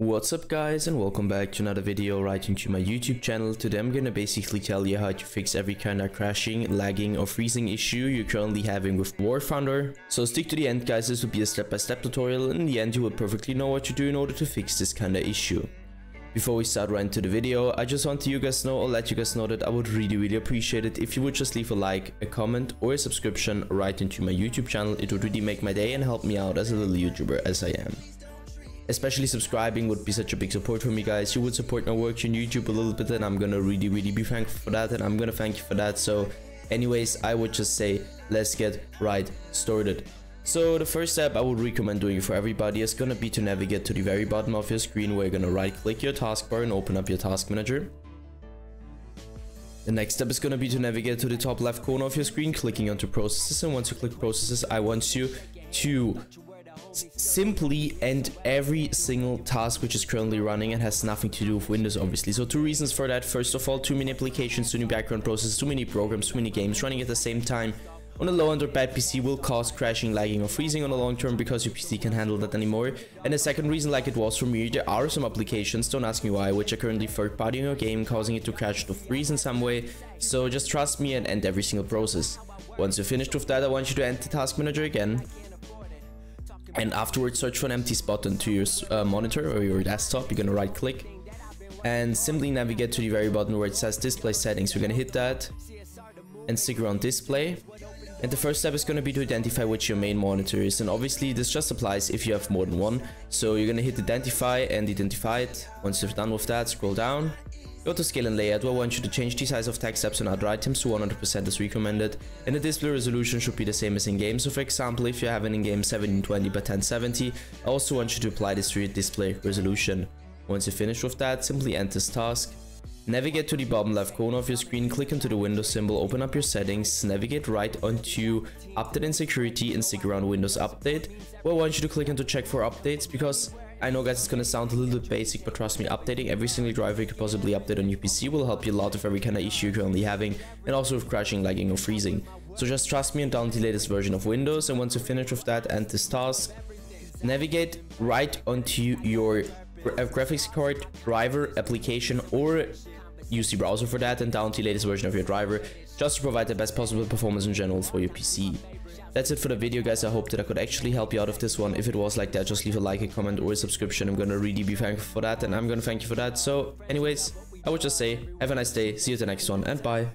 What's up guys and welcome back to another video right into my YouTube channel. Today I'm gonna basically tell you how to fix every kind of crashing, lagging or freezing issue you're currently having with War Thunder. So stick to the end guys, this will be a step-by-step -step tutorial and in the end you will perfectly know what to do in order to fix this kind of issue. Before we start right into the video, I just want to you guys know or let you guys know that I would really really appreciate it if you would just leave a like, a comment or a subscription right into my YouTube channel. It would really make my day and help me out as a little YouTuber as I am. Especially subscribing would be such a big support for me guys. You would support my work on YouTube a little bit and I'm gonna really really be thankful for that and I'm gonna thank you for that. So anyways, I would just say let's get right started. So the first step I would recommend doing for everybody is gonna be to navigate to the very bottom of your screen where you're gonna right click your taskbar and open up your task manager. The next step is going to be to navigate to the top left corner of your screen, clicking onto processes. And once you click processes, I want you to simply end every single task which is currently running and has nothing to do with Windows obviously. So two reasons for that. First of all, too many applications, too many background processes, too many programs, too many games running at the same time on a low end or bad PC will cause crashing, lagging or freezing on the long term because your PC can't handle that anymore. And the second reason like it was for me, there are some applications, don't ask me why, which are currently third party in your game causing it to crash to freeze in some way. So just trust me and end every single process. Once you're finished with that, I want you to enter Task Manager again and afterwards search for an empty spot onto your uh, monitor or your desktop. You're gonna right click and simply navigate to the very bottom where it says display settings. We're gonna hit that and stick around display. And the first step is going to be to identify which your main monitor is and obviously this just applies if you have more than one. So you're going to hit identify and identify it. Once you're done with that, scroll down Go to scale and layout where you to change the size of text apps and other items to 100% as recommended. And the display resolution should be the same as in game so for example if you have an in-game 1720 by 1070 I also want you to apply this to your display resolution. Once you're finished with that simply end this task. Navigate to the bottom left corner of your screen, click onto the Windows symbol, open up your settings, navigate right onto Update and Security and stick around Windows Update. Where I want you to click into check for updates because I know guys it's gonna sound a little bit basic but trust me updating every single driver you could possibly update on your PC will help you a lot with every kind of issue you're currently having and also with crashing, lagging or freezing. So just trust me and download the latest version of Windows and once you finish with that and this task, navigate right onto your uh, graphics card, driver, application or use the browser for that and download the latest version of your driver just to provide the best possible performance in general for your PC. That's it for the video guys, I hope that I could actually help you out of this one. If it was like that, just leave a like, a comment or a subscription. I'm gonna really be thankful for that and I'm gonna thank you for that. So anyways, I would just say have a nice day, see you at the next one and bye.